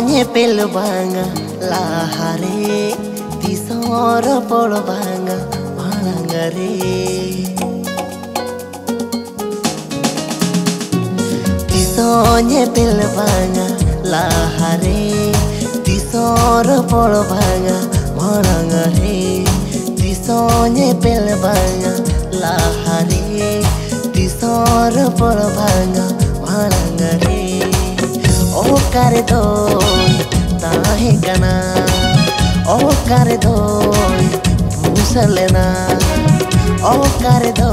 nyepel banga lahare tisor pol banga balangare tisor nyepel banga lahare tisor pol banga balangare tisor nyepel banga lahare tisor pol banga कर दो, ताहे कना। ओ कर दो, पूछ लेना। ओ कर दो,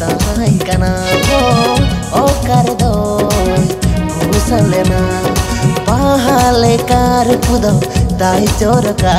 ताहे कना। ओ ओ कर दो, पूछ लेना। पहाले कार खुदो दाई चोर का।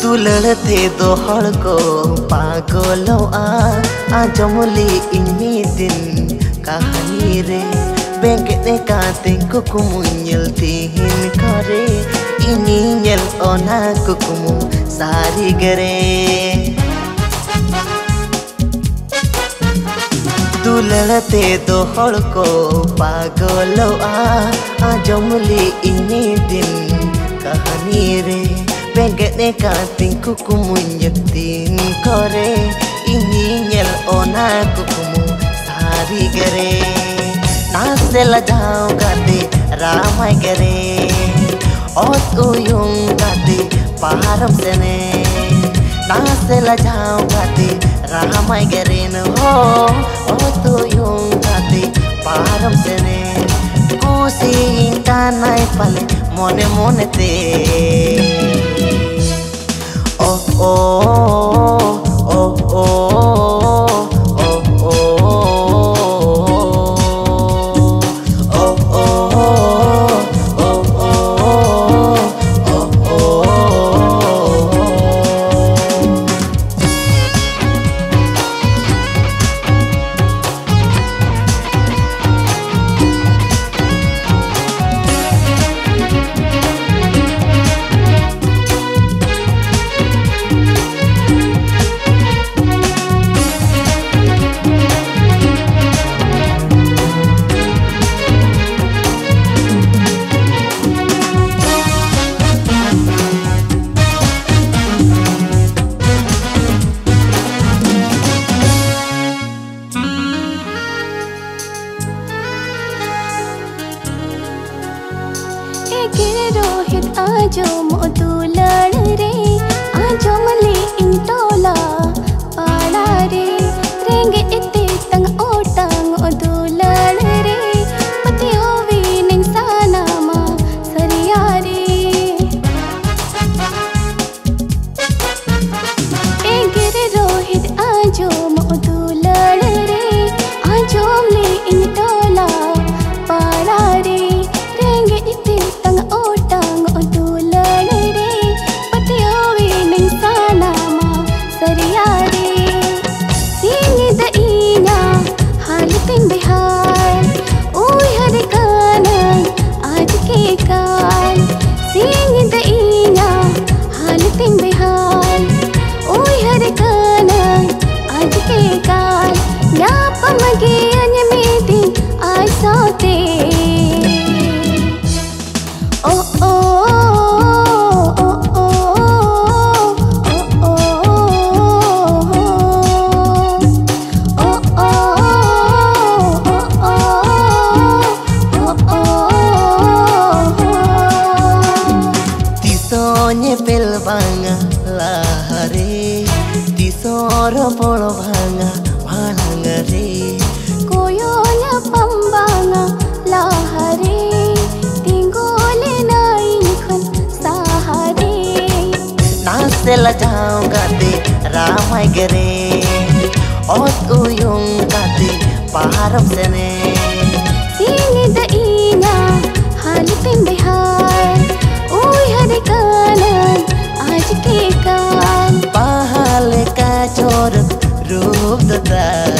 Tu la te do horoco, pagolo a Ajomuli in meeting, kahanire. Becate kate kukumun yelte hinicare. Inin yel ona kukumu, sari gare. Tu la te do horoco, pagolo a Ajomuli in meeting, kahanire. बेंगने काते kukumu nyetin kore ini nyel ona kukumu sari gere नाचे लजाओ गाते रामाय करे ओत उयुं गाते पारम सेने नाचे लजाओ गाते रामाय करे न हो ओत उयुं गाते पारम सेने कोसी इंका नाय पाले मोने मोने ते oh. oh, oh, oh. जो मोतू maigere Ot uyung kati paharap sene Sini da ina halitin bihar Uy harikalan aaj ke kaal Pahal ka choruk रूप दता